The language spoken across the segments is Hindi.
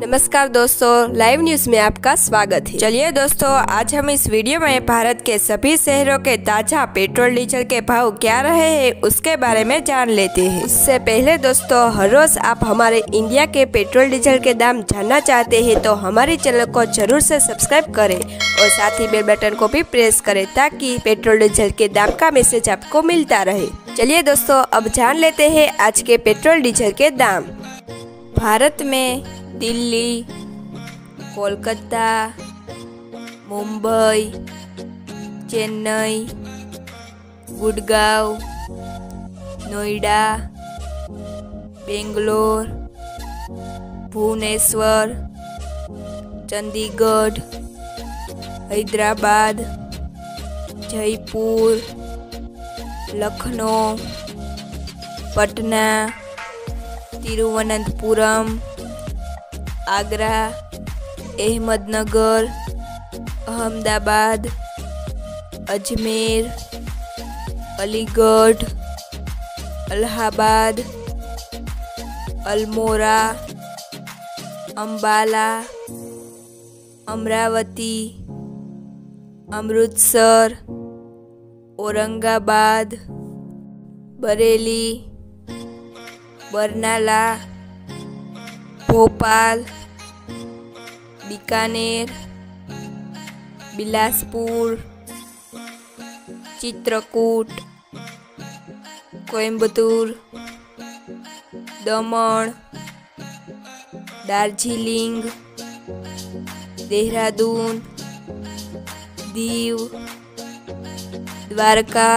नमस्कार दोस्तों लाइव न्यूज़ में आपका स्वागत है। चलिए दोस्तों, आज हम इस वीडियो में भारत के सभी शहरों के ताज़ा पेट्रोल, डीजल के भाव क्या रहे हैं, उसके बारे में जान लेते हैं। उससे पहले दोस्तों, हर रोज आप हमारे इंडिया के पेट्रोल, डीजल के दाम जानना चाहते हैं तो हमारे चैनल को ज़रूर से सब्सक्राइब करें और साथ ही बेल बटन को भी प्रेस करें, ताकि पेट्रोल, डीजल के दाम का मैसेज आपको मिलता रहे। चलिए दोस्तों, अब जान लेते हैं आज के पेट्रोल, डीजल के दाम। भारत में દિલ્હી કોલકાતા મુંબઈ ચેન્નઈ ગુડગાંવ નોઈડા બેંગ્લોર ભુવનેશ્વર ચંદીગઢ હૈદરાબાદ જયપુર લખનૌ પટના તિરુવનંતપુરમ आगरा अहमदनगर अहमदाबाद अजमेर अलीगढ़ अलाहाबाद अल्मोड़ा अंबाला अमरावती अमृतसर औरंगाबाद बरेली बरनाला भोपाल। बीकानेर बिलासपुर चित्रकूट कोयम्बतूर दमण दार्जिलिंग देहरादून दीव द्वारका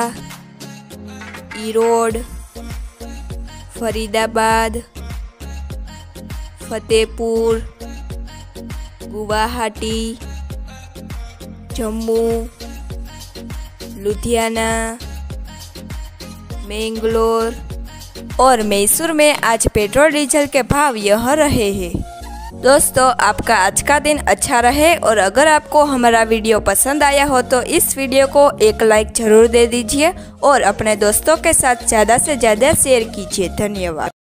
ईरोड फरीदाबाद फतेहपुर गुवाहाटी जम्मू लुधियाना मैंगलोर और मैसूर में आज पेट्रोल डीजल के भाव यह रहे हैं दोस्तों आपका आज का दिन अच्छा रहे और अगर आपको हमारा वीडियो पसंद आया हो तो इस वीडियो को एक लाइक ज़रूर दे दीजिए और अपने दोस्तों के साथ ज़्यादा से ज़्यादा शेयर कीजिए धन्यवाद